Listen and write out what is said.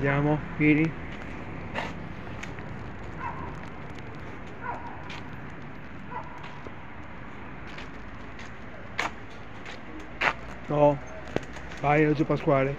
Andiamo, vieni. No, vai Enzo Pasquale.